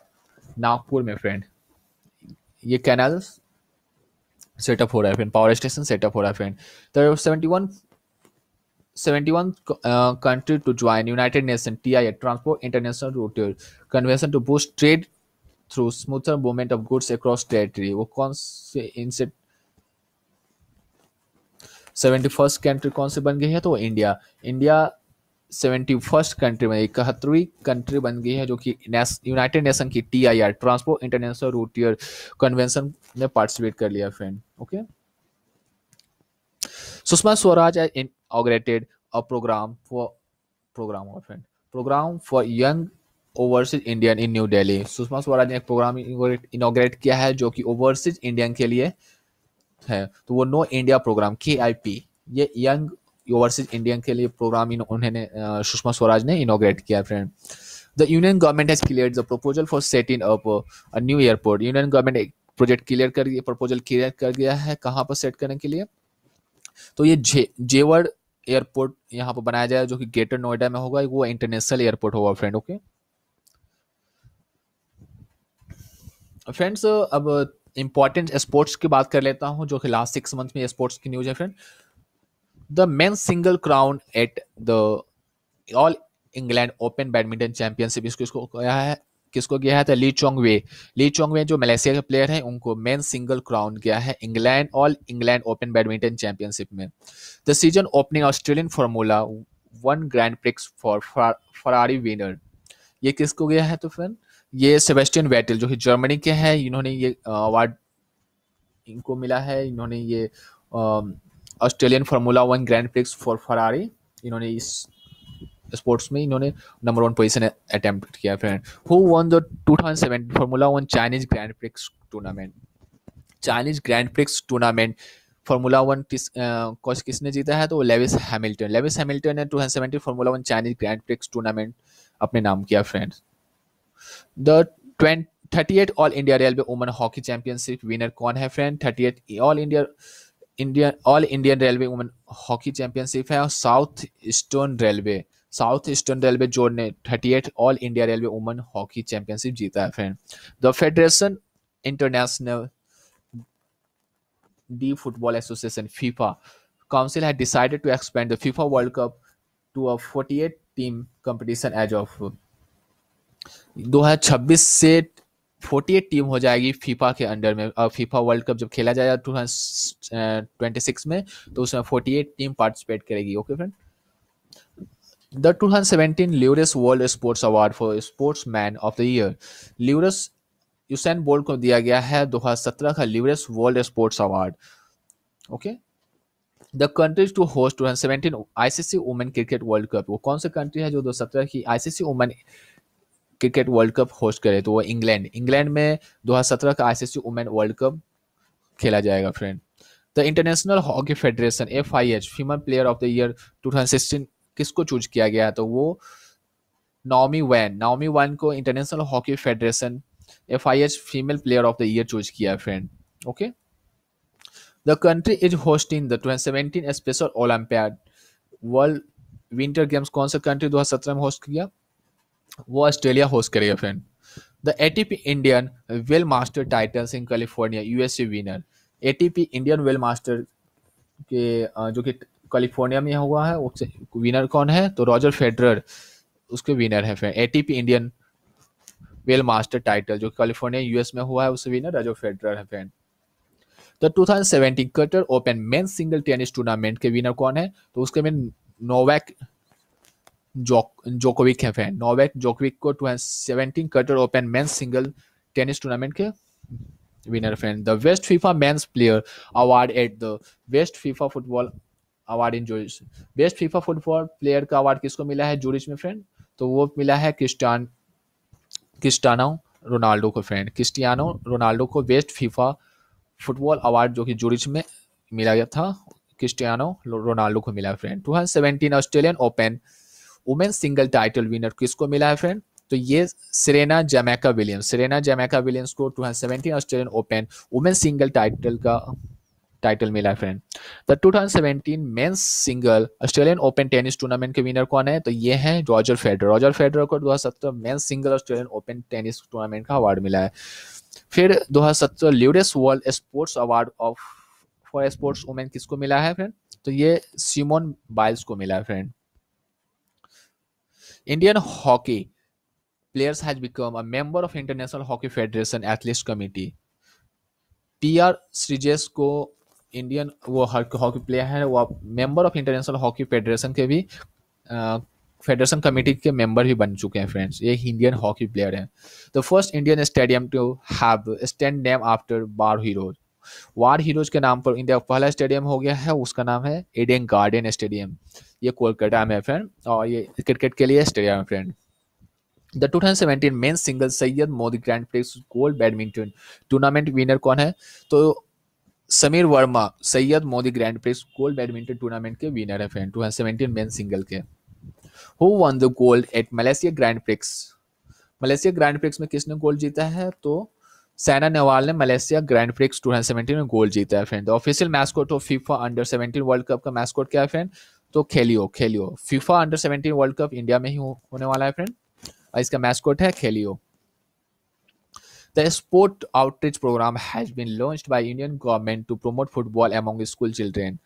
A: नागपुर में फ्रेंड ये कैनल सेटअप हो रहा है फ्रेंड पावर स्टेशन सेटअप हो रहा है फ्रेंड तो seventy one seventy one country to join United Nation T I transport international route convention to boost trade through smoother movement of goods across territory वो कौन से इनसेट सेवेंटी फ़र्स्ट कंट्री कौन से बन गई है? तो India India seventy first country में, इकहत्तरवीं कंट्री बन गई है जो कि यूनाइटेड नेशन की T I R transport international routier convention में पार्टिसिपेट कर लिया friend okay Swaraj has inaugurated a program for, program of friend, program for young overseas Indian in New Delhi Sushma Swaraj ने एक प्रोग्राम इनोग्रेट किया है जो कि ओवरसीज इंडियन के लिए है। तो वो नो इंडिया प्रोग्राम के आई पी ये यंग ओवरसीज इंडियन के लिए प्रोग्राम उन्होंने सुषमा स्वराज ने इनोग्रेट किया friend the union government has clear the proposal for setting up a new airport union government एक प्रोजेक्ट क्लियर कर दिया प्रपोजल क्लियर कर गया है कहाँ पर सेट करने के लिए? तो ये जे जेवर्ड एयरपोर्ट यहाँ पर बनाया जाए जो कि ग्रेटर नोएडा में होगा, वो इंटरनेशनल एयरपोर्ट होगा फ्रेंड ओके फ्रेंड्स अब इंपॉर्टेंट स्पोर्ट्स की बात कर लेता हूँ, जो कि लास्ट सिक्स मंथ में स्पोर्ट्स की न्यूज़ है friend the men single crown at the All England Open badminton championship इसको इसको कहा है? किसको गया है? तो ली चोंग वे ली चोंग वे जो मलेशिया के प्लेयर हैं, उनको मेन सिंगल क्राउन गया है England All England Open badminton championship में। The season opening Australian Formula One Grand Prix for Ferrari winner ये किसको गया है तो फ्रेंड ये सेबेस्टियन वेटल जो कि जर्मनी के हैं, इन्होंने ये अवार्ड इनको मिला है। इन्होंने ये Australian Formula One Grand Prix for Ferrari इन्होंने इस स्पोर्ट्स में इन्होंने नंबर वन पोजीशन अटेम्प्ट किया friend who won the 2007 Formula One Chinese Grand Prix tournament Chinese Grand Prix tournament Formula One किस कोच किसने जीता है? तो लेविस हैमिल्टन लेविस हैमिल्टन ने 2017 Formula One Chinese Grand Prix tournament अपने नाम किया friends the thirty eight all India railway women hockey championship winner कौन है friend thirty eight all India Indian all Indian railway women hockey championship है और south eastern railway south eastern railway zone ने thirty eight all India railway women hockey championship जीता है friend the federation international de football association FIFA council had decided to expand the FIFA World Cup to a 48 team competition as of 2026 से 48 टीम हो जाएगी फीफा के अंडर में। अब फीफा वर्ल्ड कप जब खेला जाएगा टू ट्वेंटी सिक्स में तो उसमें 48 टीम पार्टिसिपेट करेगी। Okay friend the 2017 Laureus World Sports Award for sportsman of the year Laureus Usain Bolt को दिया गया है 2017 का Laureus World Sports Award okay the countries to host 2017 ICC women cricket World Cup वो कौन सा कंट्री है जो 2017 की ICC women cricket World Cup host करे तो वो इंग्लैंड। इंग्लैंड में 2017 का आईसीसी वुमेन वर्ल्ड कप खेला जाएगा friend the International Hockey Federation F I H female player of the year 2016 किसको चूज़ किया गया? तो वो नॉमी वैन नॉमी वैन को International Hockey Federation F I H female player of the year choose किया friend okay the country is hosting the 2017 Special Olympiad World Winter Games कौन सा कंट्री 2017 में होस्ट किया? वो ऑस्ट्रेलिया होस्ट करेगा friend the ATP Indian Well Master titles in California USA winner ATP Indian Well Master के जो कि कैलिफ़ोर्निया में हुआ है, उससे विनर कौन है? तो रॉजर फेडरर उसके विनर है friend ATP Indian well master title जो कैलिफ़ोर्निया यूएस में हुआ है, उससे विनर रॉजर फेडरर है friend the 2017 Qatar open men single tennis tournament के विनर कौन है? तो उसके में नोवैक जोकोविक है फ़ैन नोवेक जोकोविक को seventeen Qatar Open men's single tennis tournament के winner friend the best FIFA men's player award at the best FIFA football award in Zurich best FIFA football player का अवार्ड किसको मिला है? जोरिच में फ्रेंड तो वो मिला है क्रिस्टान, क्रिस्टानो रोनाल्डो को फ्रेंड क्रिस्टियानो रोनाल्डो को बेस्ट फीफा फुटबॉल अवार्ड जो कि जोरिच में मिला गया था, क्रिस्टियानो रोनाल्डो को मिला friend two Australian Open women single title winner किसको मिला है फ्रेंड तो ये Serena Jameka Williams Serena Jameka Williams को two Australian Open women single title का टाइटल मिला है friend the 2017 men's single Australian Open tennis tournament के विनर कौन है? तो ये है रॉजर फेडर रॉजर फेडर को 2017 men's single Australian Open tennis tournament का अवार्ड मिला है। फिर 2017 Laureus world sports award of for sports women किसको मिला है फ्रेंड तो ये सिमोन बाइल्स को मिला है friend Indian hockey players has become a member of International Hockey Federation Athletes Committee. P R Sreejesh को इंडियन वो हॉकी प्लेयर है वो member of international hockey federation के भी फेडरेशन कमेटी के मेंबर भी बन चुके हैं फ्रेंड्स ये इंडियन हॉकी प्लेयर हैं the first Indian stadium to have stand name after war heroes war heroes के नाम पर इंडिया का पहला स्टेडियम हो गया है, उसका नाम है एडेन गार्डन स्टेडियम ये कोलकाता में फ्रेंड और ये क्रिकेट के लिए स्टेडियम है friend the 2017 men single Syed Modi Grand Prix gold badminton tournament winner कौन है? तो Sameer Verma, Syed Modi Grand Prix gold badminton tournament के विनर है फ्रेंड 2017 मेन सिंगल के। Who won the gold at Malaysia Grand Prix Malaysia Grand Prix में किसने गोल्ड जीता है? तो सैना नेहवाल ने मलेशिया ग्रैंड प्रिक्स 2017 में गोल्ड जीता है friend. Official mascot of FIFA under 17 World Cup का मैस्कोट क्या है फ्रेंड? तो Kheleo Kheleo. FIFA under 17 World Cup India में ही होने वाला है फ्रेंड। और इसका मैस्कोट है Kheleo. The sport outreach program has been launched by Indian government to promote football among school children.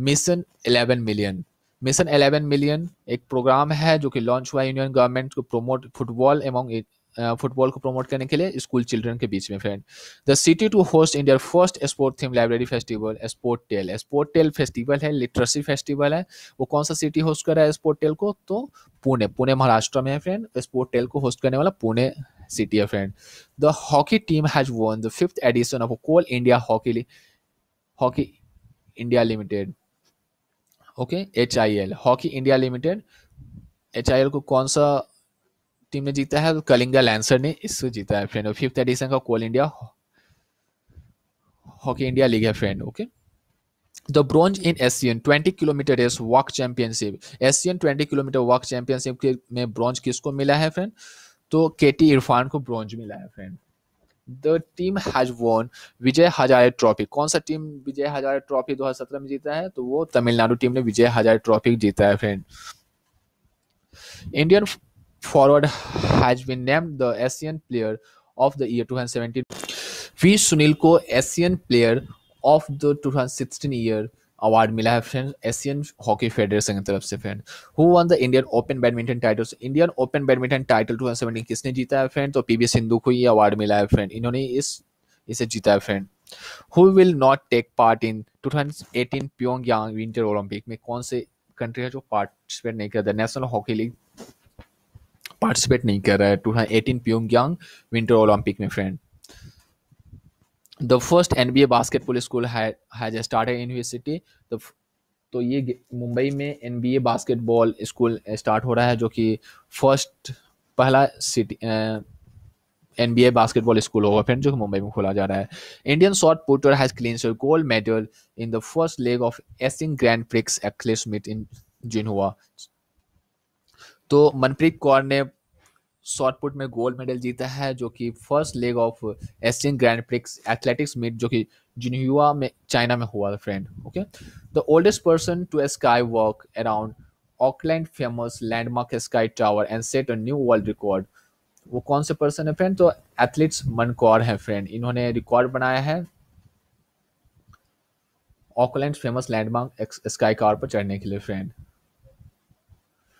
A: Mission 11 million. Mission 11 million एक प्रोग्राम है जो कि लॉन्च हुआ है यूनियन गवर्नमेंट को प्रोमोट फुटबॉल एमंग फुटबॉल को प्रमोट करने के लिए स्कूल चिल्ड्रन के बीच में friend the city to host India first sport theme library festival sport tale sport tale festival है लिटरेसी फेस्टिवल है. वो कौन सा सिटी होस्ट कर रहा है स्पोर्ट टेल को? तो पुणे पुणे, महाराष्ट्र में है फ्रेंड स्पोर्ट टेल को होस्ट करने वाला पुणे सिटी है friend the hockey team has won the fifth edition of Coal India hockey hockey India limited okay H I L hockey India limited H I L को कौन सा टीम ने जीता है तो कलिंगा लैंसर ने इसको जीता है फ्रेंड फिफ्थ एडिशन का Coal India hockey India league है friend okay the bronze in Asian 20 kilometre race walk championship Asian 20 kilometre walk championship के में ब्रॉन्ज किसको मिला है फ्रेंड तो केटी इरफान को ब्रॉन्ज मिला है friend the team has won Vijay Hazare trophy कौन सा टीम विजय हजारे ट्रॉफी 2017 में जीता है? तो वो तमिलनाडु टीम ने विजय हजारे ट्रॉफी जीता है friend Indian forward has been named the Asian player of the year 2017 V Sunil को Asian player of the 2016 year award मिला है फ्रेंड एशियन हॉकी फेडरेशन की तरफ़ से friend who won the Indian Open badminton title Indian Open badminton title 2017 किसने जीता है फ्रेंड तो पीवी सिंधु को ये अवार्ड मिला है फ्रेंड इन्होंने इस, इसे जीता है friend who will not take part in 2018 Pyongyang winter Olympic में कौन से कंट्री है जो पार्टिसिपेट नहीं करता? नेशनल हॉकी लीग पार्टिसिपेट नहीं कर रहा है। 2018 प्योंगयांग विंटर ओलंपिक में friend the first N B A basketball school has started in city तो ये मुंबई में N B A basketball school start हो रहा है, जो कि फ़र्स्ट पहला city N B A basketball school होगा। फिर जो कि मुंबई में खोला जा रहा है। Indian shot putter has clean gold medal in the first leg of Asian Grand Prix एक्लेस meet in Jinhua. तो मनप्रीत कौर ने शॉर्ट पुट में गोल्ड मेडल जीता है, जो कि first leg of Asian Grand Prix athletics meet जो कि जिनहुआ में, चाइना में हुआ friend okay the oldest person to sky walk around Auckland famous landmark Sky Tower and set a new world record वो कौन से पर्सन है फ्रेंड तो एथलीट्स मन कौर है फ्रेंड इन्होंने रिकॉर्ड बनाया है Auckland famous landmark sky car पर चढ़ने के लिए friend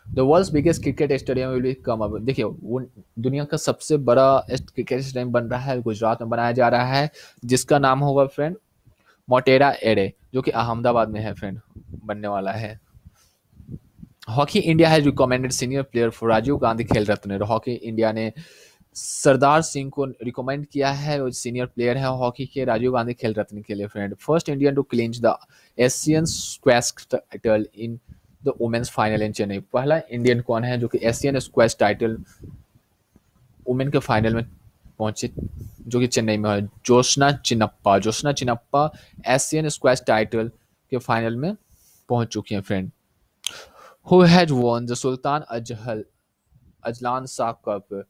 A: the world biggest cricket stadium will be come up देखिए, वो दुनिया का सबसे बड़ा क्रिकेट स्टेडियम बन रहा है, गुजरात में बनाया जा रहा है, जिसका नाम होगा फ्रेंड मोटेरा एरे, जो कि अहमदाबाद में है फ्रेंड बनने वाला है। Hockey India has recommended senior player for Rajiv Gandhi Khel Ratna. Hockey India ने सरदार सिंह को रिकमेंड किया है, वो सीनियर प्लेयर है हॉकी के, राजीव गांधी खेल रत्न के लिए friend first Indian to clinch the Asian squash title in the women's final in Chennai पहला इंडियन कौन है जो कि एशियन स्क्वैश टाइटल वुमेन के फाइनल में पहुँचे, जो कि चेन्नई में है? Joshna Chinappa Joshna Chinappa Asian squash title के फाइनल में पहुँच चुकी हैं friend who has won the Sultan Azlan Azlan Shah cup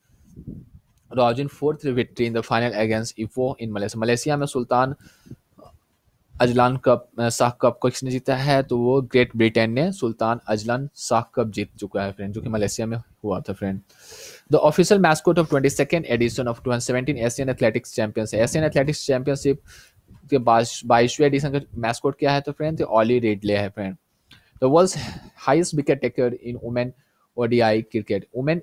A: रॉजिन fourth victory in the final against इफो in Malaysia Malaysia में Sultan Azlan cup Shah cup को किसने जीता है? तो वो ग्रेट ब्रिटेन ने सुल्तान अजलान शाह कप जीत चुका है फ्रेंड जो कि मलेशिया में हुआ था friend the official mascot of twenty second edition of two seventeen Asian athletics championship Asian athletics championship के बाईसवें एडिशन का मैस्कोट क्या है तो फ्रेंड ऑली रेडले है friend the world highest wicket taker in women ODI cricket women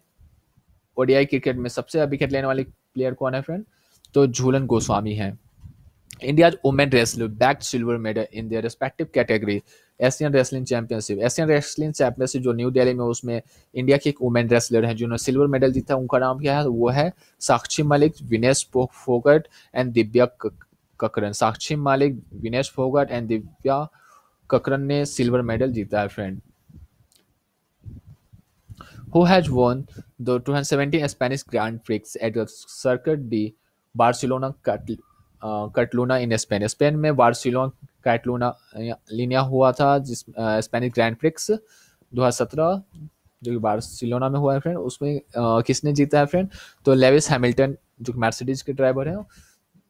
A: ODI cricket में सबसे विकेट लेने वाले प्लेयर कौन है फ्रेंड तो झूलन गोस्वामी है। India's women wrestler bagged silver medal in their respective category. Asian wrestling championship Asian wrestling championship जो न्यू दिल्ली में उसमें इंडिया की एक वुमेन रेसलर है, जिन्होंने सिल्वर मेडल जीता, उनका नाम क्या है? वो है साक्षी मलिक, विनेश फोगट एंड दिव्या ककरन। साक्षी मलिक, विनेश फोगट एंड दिव्या ककरन ने सिल्वर मेडल जीता है friend who has won the 2017 Spanish Grand Prix at the Circuit de Barcelona Catalunya in Spain. Spain में बार्सिलोना कैटलूना लिनिया हुआ था जिस स्पेनिश ग्रैंड प्रिक्स 2017 जो कि बार्सिलोना में हुआ है फ्रेंड उसमें आ, किसने जीता है फ्रेंड तो लेविस हैमिल्टन जो कि मर्सिडीज के ड्राइवर हैं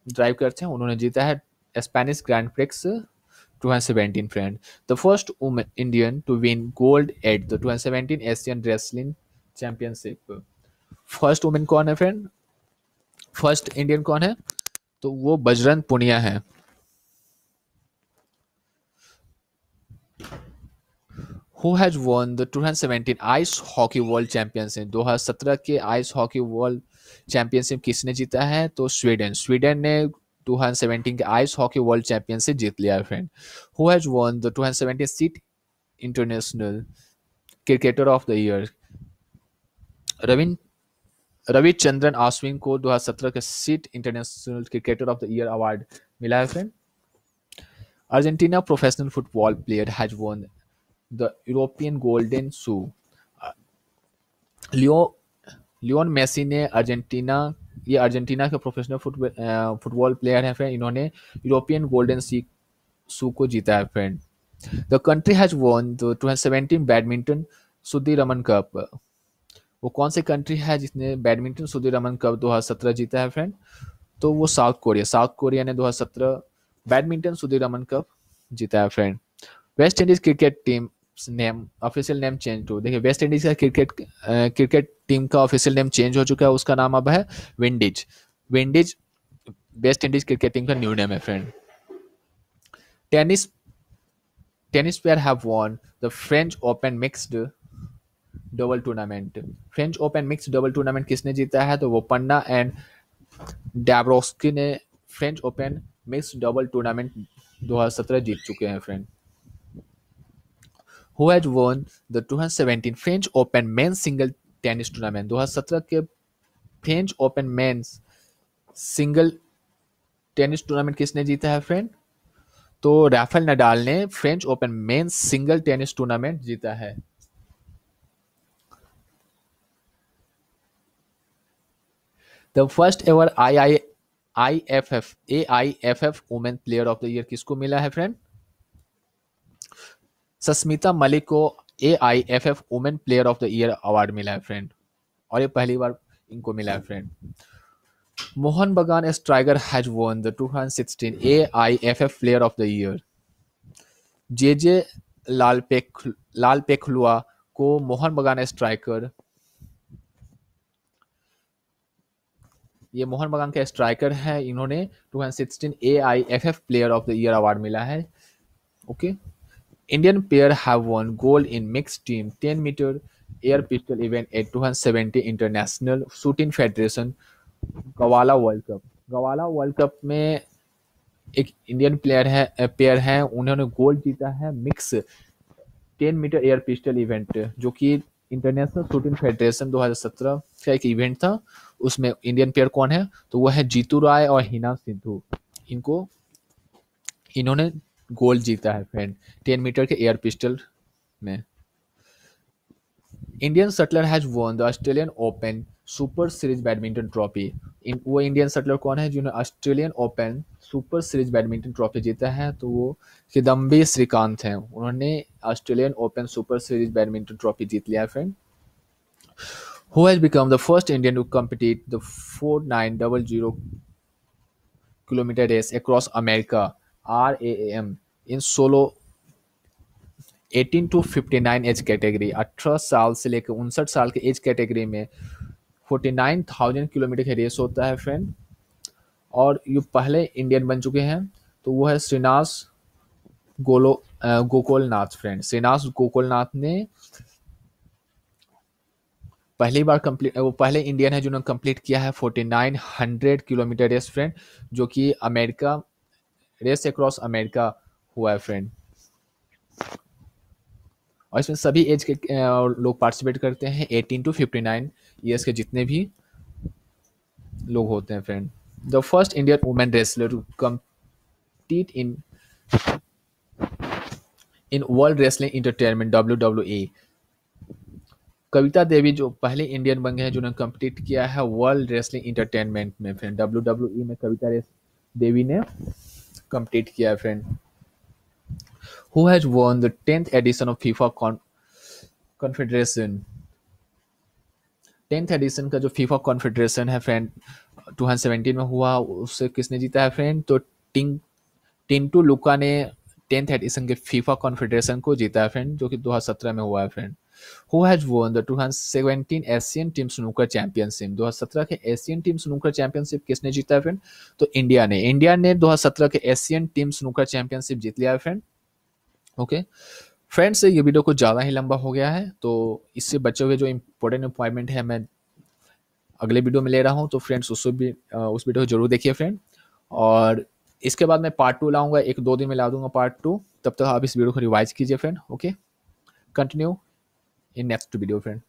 A: ड्राइव करते हैं उन्होंने जीता है Spanish Grand Prix 2017 friend the first women Indian to win gold at the 2017 Asian wrestling championship first women कौन है फ्रेंड फ़र्स्ट इंडियन कौन है? तो वो बजरंग पुनिया है। Who has won the 2017 ice hockey world championship 2017 के आइस हॉकी वर्ल्ड चैंपियनशिप किसने जीता है? तो स्वीडन। स्वीडन ने 2017 के आइस हॉकी वर्ल्ड चैंपियनशिप जीत लिया friend who has won the 2017 CEAT international cricketer of the year Ravindra Ravichandran Ashwin को 2017 के CEAT international cricketer of the year award मिला है friend Argentina professional football player has won the European golden shoe Leo, Lionel Messi ने अर्जेंटीना, ये अर्जेंटीना के प्रोफेशनल फुटबॉल प्लेयर हैं फ्रेंड इन्होंने यूरोपियन गोल्डन सी शू को जीता है friend the country has won the 2017 badminton Sudirman cup वो कौन सी कंट्री है जिसने बैडमिंटन सुधीर रमन कप 2017 जीता है फ्रेंड तो वो साउथ कोरिया साउथ कोरिया ने 2017 बैडमिंटन सुधीर रमन कप जीता है friend West Indies cricket team name official name change हो देखिए वेस्ट इंडीज का क्रिकेट क्रिकेट टीम का ऑफिशियल नेम चेंज हो चुका है, उसका नाम अब है Windies Windies West Indies cricket team का न्यू नेम है friend tennis tennis player have won the French Open mixed double tournament French Open mix double tournament किसने जीता है? तो वो पन्ना एंड डैब्रोस्की ने French Open mix double tournament 2017 जीत चुके हैं friend who has won the 2017 French Open men's single tennis tournament 2017 के French Open men's single tennis tournament किसने जीता है फ्रेंड तो राफेल नडाल ने French Open men's single tennis tournament जीता है। The first ever I I I F F A I F F women player of the year किसको मिला है फ्रेंड सस्मिता मलिक को A I F F women player of the year award मिला है फ्रेंड और ये पहली बार इनको मिला है friend Mohun Bagan striker has won the 2016 A I F F player of the year J J Lalpekhlua Lalpekhlua को मोहन बगान स्ट्राइकर ये मोहन बगान के स्ट्राइकर है। इन्होंने 2016 A I F F player of the year award मिला है। Okay Indian pair have won gold in mix team 10 metre air pistol event at 2070 international shooting federation Gabala world cup Gabala world cup में एक इंडियन प्लेयर है पेयर है। उन्होंने गोल्ड जीता है mix 10 metre air pistol event जो कि इंटरनेशनल शूटिंग फेडरेशन 2017 का एक इवेंट था। उसमें इंडियन प्लेयर कौन है? तो वह है जीतू राय और हिना सिद्धू। इनको, इन्होंने गोल्ड जीता है फ्रेंड टेन मीटर के एयर पिस्टल में। Indian shuttler has won the Australian Open Super Series badminton trophy वो इंडियन सटलर कौन है जिन्होंने Australian Open Super Series badminton trophy जीता है? तो वो किदम्बी श्रीकांत हैं। उन्होंने Australian Open Super Series badminton trophy जीत लिया है friend Indian to become the first Indian to compete the 4900 kilometer race across America? RAAM in solo 18 to 59 age category 18 साल से लेकर उनसठ साल के एज कैटेगरी में 49,000 किलोमीटर का रेस होता है फ्रेंड और ये पहले इंडियन बन चुके हैं तो वो है श्रीनाथ गोलो गोकुल नाथ फ्रेंड श्रीनाथ गोकुल नाथ ने पहली बार कंप्लीट वो पहले इंडियन है जिन्होंने कंप्लीट किया है 4900 किलोमीटर रेस फ्रेंड जो कि अमेरिका रेस अक्रॉस अमेरिका हुआ है फ्रेंड और इसमें सभी एज के लोग पार्टिसिपेट करते हैं 18 टू 59 ईयर्स के जितने भी लोग होते हैं friend the first Indian women wrestler to compete in in World Wrestling Entertainment W W E Kavita Devi जो पहले इंडियन बन गए हैं, जिन्होंने कम्पीट किया है वर्ल्ड रेसलिंग इंटरटेनमेंट में फ्रेंड डब्ल्यू डब्ल्यू ई में कविता देवी ने कम्पीट किया है friend who has won the tenth edition of FIFA confederation tenth edition का जो फीफा कॉन्फेडरेशन है फ्रेंड 2017 में हुआ, उससे किसने जीता है फ्रेंड तो टिंग टिंटू लुका ने टेंथ एडिशन के फीफा कॉन्फेडरेशन को जीता है फ्रेंड जो कि 2017 में हुआ है friend who has won the 2017 Asian team snooker championship 2017 के एशियन टीम स्नूकर चैंपियनशिप किसने जीता है फ्रेंड तो इंडिया ने। इंडिया ने 2017 के एशियन टीम स्नूकर चैंपियनशिप जीत लिया है फ्रेंड ओके फ्रेंड्स ये वीडियो कुछ ज़्यादा ही लंबा हो गया है तो इससे बचे हुए जो इम्पोर्टेंट अपॉइंटमेंट है, मैं अगले वीडियो में ले रहा हूँ तो फ्रेंड्स उस भी उस वीडियो को ज़रूर देखिए फ्रेंड और इसके बाद मैं पार्ट टू लाऊँगा, एक दो दिन में ला दूँगा पार्ट टू तब तक आप इस वीडियो को रिवाइज कीजिए friend okay continue in next video friend.